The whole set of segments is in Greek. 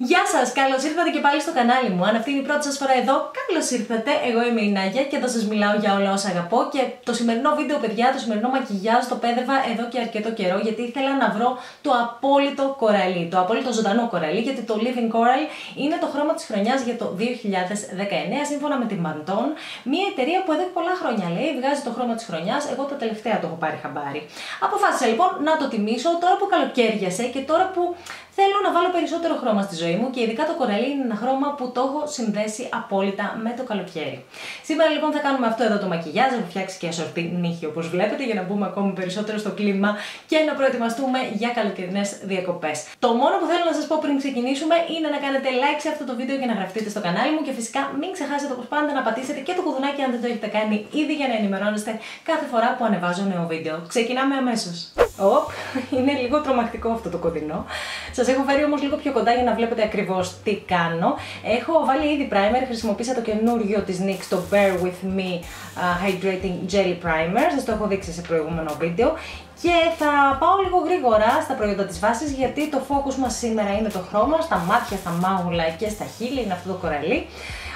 Γεια σας! Καλώς ήρθατε και πάλι στο κανάλι μου. Αν αυτή είναι η πρώτη σας φορά εδώ, καλώς ήρθατε. Εγώ είμαι η Νάγια και εδώ σας μιλάω για όλα όσα αγαπώ. Και το σημερινό βίντεο, παιδιά, το σημερινό μακιγιάζ το πέδευα εδώ και αρκετό καιρό γιατί ήθελα να βρω το απόλυτο κοραλί, το απόλυτο ζωντανό κοραλί. Γιατί το Living Coral είναι το χρώμα της χρονιάς για το 2019 σύμφωνα με την Manton, μια εταιρεία που εδώ και πολλά χρόνια λέει βγάζει το χρώμα της χρονιάς. Εγώ τα τελευταία το έχω πάρει χαμπάρι. Αποφάσισα λοιπόν να το τιμήσω τώρα που καλοκαίριασε και τώρα που θέλω να βάλω περισσότερο χρώμα στη ζωή μου και ειδικά το κοραλί είναι ένα χρώμα που το έχω συνδέσει απόλυτα με το καλοκαίρι. Σήμερα λοιπόν θα κάνουμε αυτό εδώ το μακιγιάζ, έχω φτιάξει και ασορτή νύχη όπως βλέπετε για να μπούμε ακόμη περισσότερο στο κλίμα και να προετοιμαστούμε για καλοκαιρινές διακοπές. Το μόνο που θέλω να σας πω πριν ξεκινήσουμε είναι να κάνετε like σε αυτό το βίντεο και να γραφτείτε στο κανάλι μου και φυσικά μην ξεχάσετε όπως πάντα να πατήσετε και το κουδουνάκι αν δεν το έχετε κάνει ήδη για να ενημερώνεστε κάθε φορά που ανεβάζω νέο βίντεο. Ξεκινάμε αμέσως. Οπ, είναι λίγο τρομακτικό αυτό το κοντινό. Σας έχω φέρει όμως λίγο πιο κοντά για να βλέπετε ακριβώς τι κάνω. Έχω βάλει ήδη primer, χρησιμοποίησα το καινούργιο της NYX, το Bear With Me uh, Hydrating Jelly Primer. Σας το έχω δείξει σε προηγούμενο βίντεο. Και θα πάω λίγο γρήγορα στα προϊόντα της βάσης γιατί το focus μας σήμερα είναι το χρώμα, στα μάτια, στα μάγουλα και στα χείλη, είναι αυτό το κοραλί.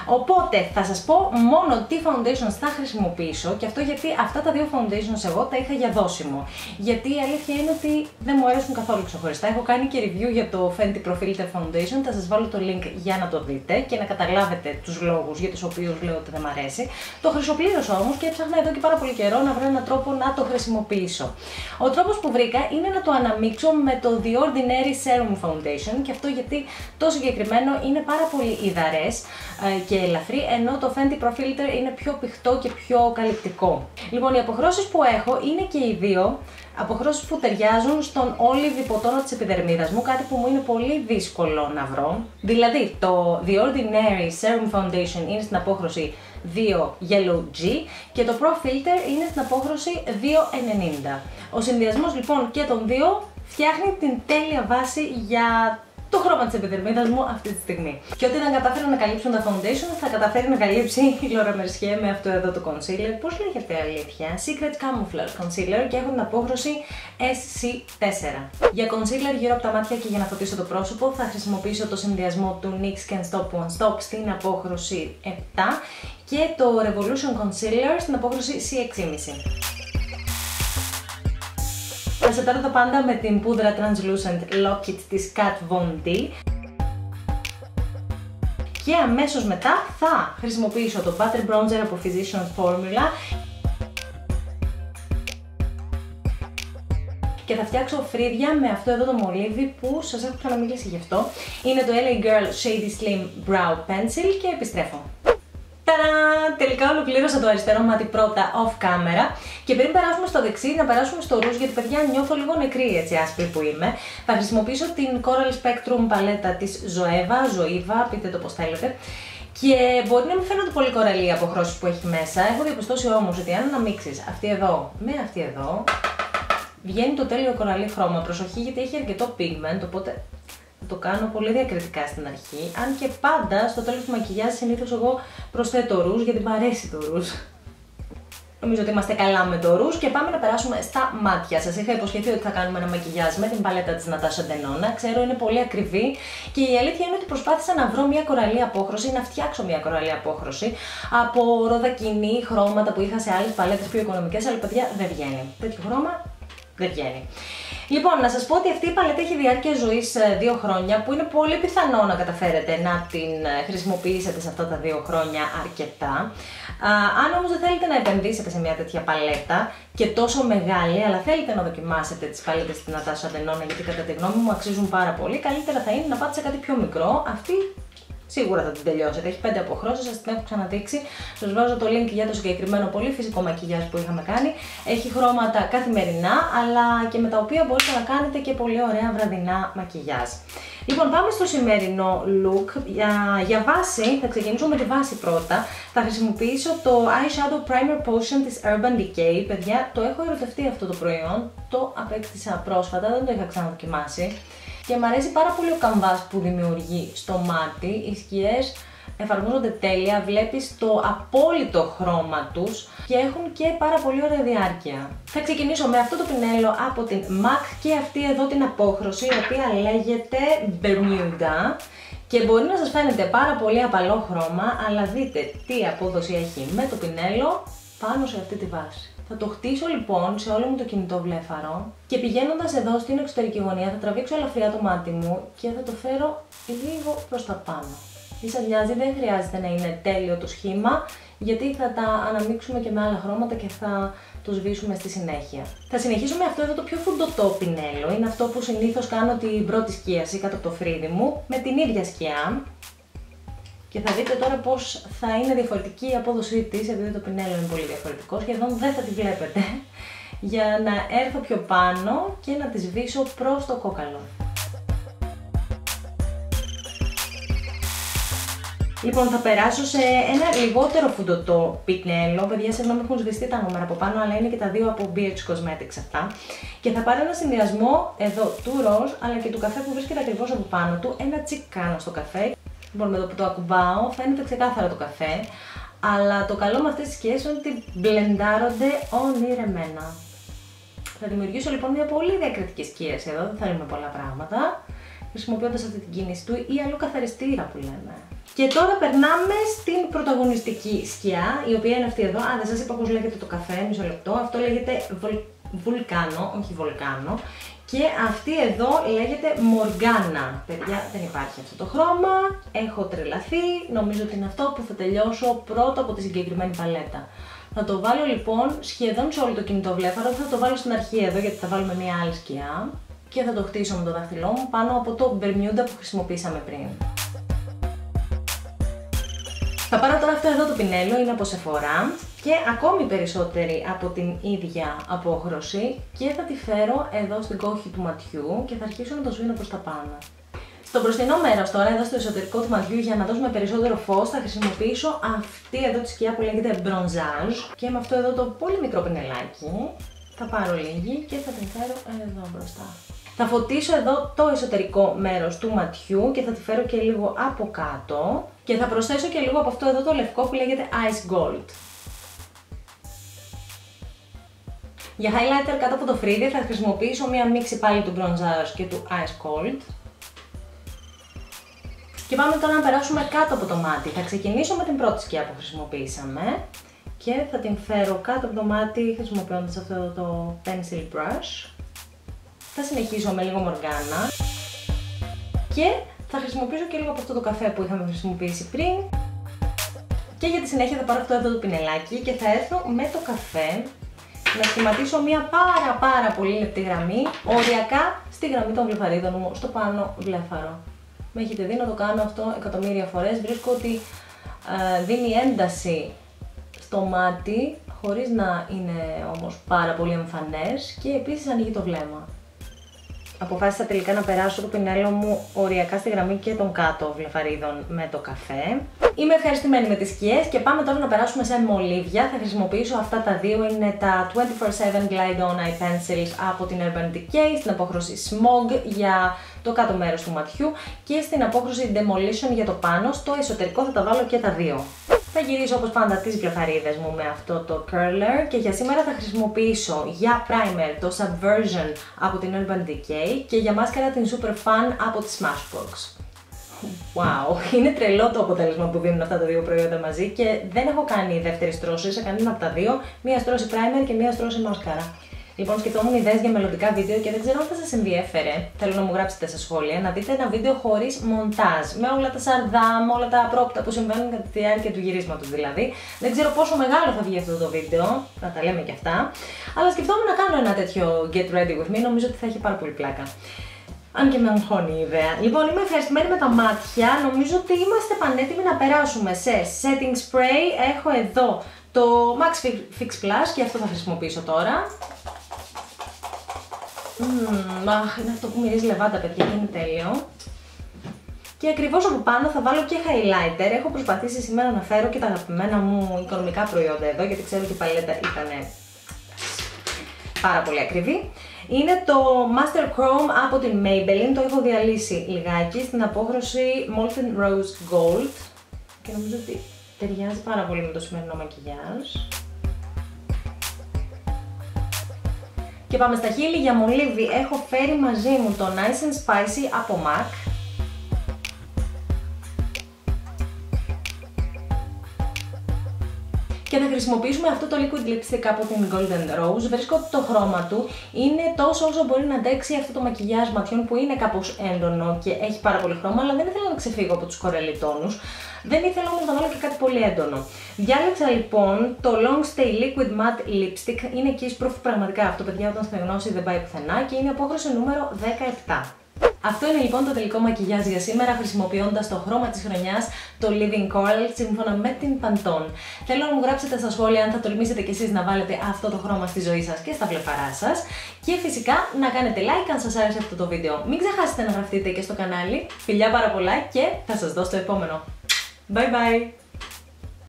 Οπότε θα σας πω μόνο τι foundations θα χρησιμοποιήσω και αυτό γιατί αυτά τα δύο foundations εγώ τα είχα για δόσιμο. Γιατί η αλήθεια είναι ότι δεν μου αρέσουν καθόλου ξεχωριστά. Έχω κάνει και review για το Fenty Pro Filter Foundation, θα σας βάλω το link για να το δείτε και να καταλάβετε τους λόγους για τους οποίους λέω ότι δεν μου αρέσει. Το χρυσοπλήρωσα όμως και έψαχνα εδώ και πάρα πολύ καιρό να βρω έναν τρόπο να το χρησιμοποιήσω. Ο τρόπος που βρήκα είναι να το αναμίξω με το The Ordinary Serum Foundation και αυτό γιατί το συγκεκριμένο είναι πάρα πολύ υδαρές ε, και ελαφρύ, ενώ το Fenty Pro Filter είναι πιο πηχτό και πιο καλυπτικό. Λοιπόν, οι αποχρώσεις που έχω είναι και οι δύο αποχρώσεις που ταιριάζουν στον olive υποτόνο της επιδερμίδας μου, κάτι που μου είναι πολύ δύσκολο να βρω. Δηλαδή, το The Ordinary Serum Foundation είναι στην απόχρωση 2 Yellow G και το Pro Filter είναι στην απόχρωση 2,90. Ο συνδυασμός λοιπόν και των δύο φτιάχνει την τέλεια βάση για το χρώμα της επιδερμίδας μου αυτή τη στιγμή. Και ό,τι δεν κατάφεραν να καλύψουν τα foundation θα καταφέρει να καλύψει η Laura Mercier με αυτό εδώ το concealer. Πώς λέγεται αλήθεια, Secret Camouflage Concealer και έχω την απόχρωση SC4. Για concealer γύρω από τα μάτια και για να φωτίσω το πρόσωπο θα χρησιμοποιήσω το συνδυασμό του NYX Can Stop One Stop στην απόχρωση 7 και το Revolution Concealer στην απόχρωση C6,5. Θα σετάρω τα πάντα με την πούδρα Translucent Locket της Kat Von D. Και αμέσως μετά θα χρησιμοποιήσω το Butter Bronzer από Physicians Formula και θα φτιάξω φρύδια με αυτό εδώ το μολύβι που σας έχω ξαναμιλήσει γι' αυτό. Είναι το LA Girl Shady Slim Brow Pencil και επιστρέφω. Ταρά! Τελικά ολοκλήρωσα το αριστερό μάτι πρώτα off camera και πριν περάσουμε στο δεξί να περάσουμε στο ρούζ γιατί παιδιά νιώθω λίγο νεκρή έτσι άσπρη που είμαι. Θα χρησιμοποιήσω την Coral Spectrum παλέτα της Zoeva, Zoeva, πείτε το πώς θέλετε. Και μπορεί να μην φαίνονται πολύ κοραλί από χρώσεις που έχει μέσα. Έχω διαπιστώσει όμως ότι αν αναμίξεις αυτή εδώ με αυτή εδώ, βγαίνει το τέλειο κοραλί χρώμα. Προσοχή γιατί έχει αρκετό pigment, οπότε το κάνω πολύ διακριτικά στην αρχή, αν και πάντα στο τέλος του μακιγιάζ συνήθως εγώ προσθέτω ρουζ γιατί μου αρέσει το ρουζ. Νομίζω ότι είμαστε καλά με το ρουζ και πάμε να περάσουμε στα μάτια. Σας είχα υποσχεθεί ότι θα κάνουμε ένα μακιγιάζ με την παλέτα της Natasha Denona. Ξέρω είναι πολύ ακριβή και η αλήθεια είναι ότι προσπάθησα να βρω μια κοραλί απόχρωση, να φτιάξω μια κοραλί απόχρωση από ροδακινί χρώματα που είχα σε άλλες παλέτες πιο οικονομικές, αλλά παιδιά δεν βγαίνει. Τέτοιο χρώμα δεν βγαίνει. Λοιπόν, να σας πω ότι αυτή η παλέτα έχει διάρκεια ζωής 2 ε, χρόνια που είναι πολύ πιθανό να καταφέρετε να την ε, χρησιμοποιήσετε σε αυτά τα 2 χρόνια αρκετά. αν όμως δεν θέλετε να επενδύσετε σε μια τέτοια παλέτα και τόσο μεγάλη, αλλά θέλετε να δοκιμάσετε τις παλέτες της Natasha Denona γιατί κατά τη γνώμη μου αξίζουν πάρα πολύ, καλύτερα θα είναι να πάτε σε κάτι πιο μικρό. Αυτή σίγουρα θα την τελειώσετε. Έχει 5 αποχρώσεις, σας την έχω ξαναδείξει. Σας βάζω το link για το συγκεκριμένο πολύ φυσικό μακιγιάζ που είχαμε κάνει. Έχει χρώματα καθημερινά, αλλά και με τα οποία μπορείτε να κάνετε και πολύ ωραία βραδινά μακιγιάζ. Λοιπόν, πάμε στο σημερινό look. Για, για βάση, θα ξεκινήσω με τη βάση πρώτα. Θα χρησιμοποιήσω το Eyeshadow Primer Potion της Urban Decay. Παιδιά, το έχω ερωτευτεί αυτό το προϊόν. Το απέκτησα πρόσφατα, δεν το είχα ξαναδοκιμάσει και μου αρέσει πάρα πολύ ο καμβάς που δημιουργεί στο μάτι, οι σκιές εφαρμόζονται τέλεια, βλέπεις το απόλυτο χρώμα τους και έχουν και πάρα πολύ ωραία διάρκεια. Θα ξεκινήσω με αυτό το πινέλο από την MAC και αυτή εδώ την απόχρωση, η οποία λέγεται Bermuda. Και μπορεί να σας φαίνεται πάρα πολύ απαλό χρώμα, αλλά δείτε τι απόδοση έχει με το πινέλο πάνω σε αυτή τη βάση. Θα το χτίσω λοιπόν σε όλο μου το κινητό βλέφαρο και πηγαίνοντας εδώ στην εξωτερική γωνία θα τραβήξω ελαφριά το μάτι μου και θα το φέρω λίγο προς τα πάνω. Μη σας νοιάζει, δεν χρειάζεται να είναι τέλειο το σχήμα, γιατί θα τα αναμίξουμε και με άλλα χρώματα και θα το σβήσουμε στη συνέχεια. Θα συνεχίσω με αυτό εδώ το πιο φουντωτό πινέλο, είναι αυτό που συνήθως κάνω την πρώτη σκίαση κάτω από το φρύδι μου, με την ίδια σκιά. Και θα δείτε τώρα πώς θα είναι διαφορετική η απόδοσή της, επειδή το πινέλο είναι πολύ διαφορετικό, σχεδόν δεν θα τη βλέπετε, για να έρθω πιο πάνω και να της σβήσω προς το κόκαλο. Λοιπόν, θα περάσω σε ένα λιγότερο φουντωτό πινέλο. Παιδιά, συγγνώμη, έχουν σβηστεί τα νούμερα από πάνω, αλλά είναι και τα δύο από BH Cosmetics αυτά. Και θα πάρω ένα συνδυασμό εδώ του ροζ, αλλά και του καφέ που βρίσκεται ακριβώς από πάνω του. Ένα τσικάνο στο καφέ. Λοιπόν, με το που το ακουμπάω, φαίνεται ξεκάθαρα το καφέ. Αλλά το καλό με αυτές τις σκιέ είναι ότι μπλεντάρονται ονειρεμένα. Θα δημιουργήσω λοιπόν μια πολύ διακριτική σκίαση εδώ, δεν θα λέμε πολλά πράγματα, χρησιμοποιώντας αυτή την κίνηση του ή αλλού καθαριστήρα που λέμε. Και τώρα περνάμε στην πρωταγωνιστική σκιά, η οποία είναι αυτή εδώ. Α, δεν σας είπα πώς λέγεται το καφέ, μισό λεπτό. Αυτό λέγεται βουλκάνο, όχι βολκάνο. Και αυτή εδώ λέγεται Μοργάνα. Παιδιά, δεν υπάρχει αυτό το χρώμα. Έχω τρελαθεί. Νομίζω ότι είναι αυτό που θα τελειώσω πρώτο από τη συγκεκριμένη παλέτα. Θα το βάλω λοιπόν σχεδόν σε όλο το κινητό βλέφαρο. Θα το βάλω στην αρχή εδώ γιατί θα βάλουμε μια άλλη σκιά. Και θα το χτίσω με το δάχτυλό μου πάνω από το Bermuda που χρησιμοποίησαμε πριν. Θα πάρω τώρα αυτό εδώ το πινέλο, είναι από Sephora και ακόμη περισσότερη από την ίδια απόχρωση και θα τη φέρω εδώ στην κόχη του ματιού και θα αρχίσω να το σβήνω προς τα πάνω. Στο μπροστινό μέρος τώρα, εδώ στο εσωτερικό του ματιού, για να δώσουμε περισσότερο φως, θα χρησιμοποιήσω αυτή εδώ τη σκιά που λέγεται Bronzage και με αυτό εδώ το πολύ μικρό πινελάκι θα πάρω λίγη και θα την φέρω εδώ μπροστά. Θα φωτίσω εδώ το εσωτερικό μέρος του ματιού και θα τη φέρω και λίγο από κάτω και θα προσθέσω και λίγο από αυτό εδώ το λευκό που λέγεται Ice Gold. Για highlighter κάτω από το φρύδι θα χρησιμοποιήσω μία μίξη πάλι του bronzer και του Ice Gold. Και πάμε τώρα να περάσουμε κάτω από το μάτι. Θα ξεκινήσω με την πρώτη σκιά που χρησιμοποιήσαμε και θα την φέρω κάτω από το μάτι χρησιμοποιώντας αυτό εδώ το pencil brush. Θα συνεχίσω με λίγο μοργάνα και θα χρησιμοποιήσω και λίγο από αυτό το καφέ που είχαμε χρησιμοποιήσει πριν και για τη συνέχεια θα πάρω αυτό εδώ το πινελάκι και θα έρθω με το καφέ να σχηματίσω μια πάρα πάρα πολύ λεπτή γραμμή οριακά στη γραμμή των βλεφαρίδων μου στο πάνω βλέφαρο. Με έχετε δει να το κάνω αυτό εκατομμύρια φορές. Βρίσκω ότι ε, δίνει ένταση στο μάτι χωρίς να είναι όμως πάρα πολύ εμφανές και επίσης ανοίγει το βλέμμα αποφάσισα τελικά να περάσω το πινέλο μου οριακά στη γραμμή και των κάτω βλεφαρίδων με το καφέ. Είμαι ευχαριστημένη με τις σκιές και πάμε τώρα να περάσουμε σε μολύβια. Θα χρησιμοποιήσω αυτά τα δύο, είναι τα 24-7 Glide On Eye Pencils από την Urban Decay, στην απόχρωση Smog για το κάτω μέρος του ματιού και στην απόχρωση Demolition για το πάνω. Στο εσωτερικό θα τα βάλω και τα δύο. Θα γυρίσω όπως πάντα τις βλεφαρίδες μου με αυτό το curler και για σήμερα θα χρησιμοποιήσω για primer το Subversion από την Urban Decay και για μάσκαρα την Super Fun από τη Smashbox. Wow, είναι τρελό το αποτέλεσμα που δίνουν αυτά τα δύο προϊόντα μαζί και δεν έχω κάνει δεύτερη στρώση σε κανένα από τα δύο, μία στρώση primer και μία στρώση μάσκαρα. Λοιπόν, σκεφτόμουν ιδέες για μελλοντικά βίντεο και δεν ξέρω αν θα σας ενδιέφερε. Θέλω να μου γράψετε στα σχόλια να δείτε ένα βίντεο χωρίς μοντάζ. Με όλα τα σαρδά, με όλα τα απρόπτα που συμβαίνουν κατά τη διάρκεια του γυρίσματος δηλαδή. Δεν ξέρω πόσο μεγάλο θα βγει αυτό το βίντεο, να τα λέμε και αυτά. Αλλά σκεφτόμουν να κάνω ένα τέτοιο get ready with me, νομίζω ότι θα έχει πάρα πολύ πλάκα. Αν και με αγχώνει η ιδέα. Λοιπόν, είμαι ευχαριστημένη με τα μάτια. Νομίζω ότι είμαστε πανέτοιμοι να περάσουμε σε setting spray. Έχω εδώ το Max Fix Plus και αυτό θα χρησιμοποιήσω τώρα. Μμμ, αχ, είναι αυτό που μυρίζει λεβάντα, παιδιά, είναι τέλειο. Και ακριβώς από πάνω θα βάλω και highlighter. Έχω προσπαθήσει σήμερα να φέρω και τα αγαπημένα μου οικονομικά προϊόντα εδώ, γιατί ξέρω ότι η παλέτα ήταν πάρα πολύ ακριβή. Είναι το Master Chrome από την Maybelline, το έχω διαλύσει λιγάκι στην απόχρωση Molten Rose Gold. και νομίζω ότι ταιριάζει πάρα πολύ με το σημερινό μακιγιάζ. Και πάμε στα χείλη για μολύβι. Έχω φέρει μαζί μου το Nice and Spicy από MAC. Χρησιμοποιήσουμε αυτό το liquid lipstick από την Golden Rose. Βρίσκω ότι το χρώμα του είναι τόσο όσο μπορεί να αντέξει αυτό το μακιγιάζ ματιών που είναι κάπως έντονο και έχει πάρα πολύ χρώμα, αλλά δεν ήθελα να ξεφύγω από τους κορελιτόνους. Δεν ήθελα όμως να βάλω και κάτι πολύ έντονο. Διάλεξα λοιπόν το Long Stay Liquid Matte Lipstick. Είναι kiss proof πραγματικά αυτό, παιδιά, όταν γνώση δεν πάει πουθενά και είναι απόχρωση νούμερο 17. Αυτό είναι λοιπόν το τελικό μακιγιάζ για σήμερα χρησιμοποιώντας το χρώμα της χρονιάς, το Living Coral, σύμφωνα με την Pantone. Θέλω να μου γράψετε στα σχόλια αν θα τολμήσετε κι εσείς να βάλετε αυτό το χρώμα στη ζωή σας και στα βλεφαρά σας. Και φυσικά να κάνετε like αν σας άρεσε αυτό το βίντεο. Μην ξεχάσετε να γραφτείτε και στο κανάλι. Φιλιά πάρα πολλά και θα σας δω στο επόμενο. Bye bye!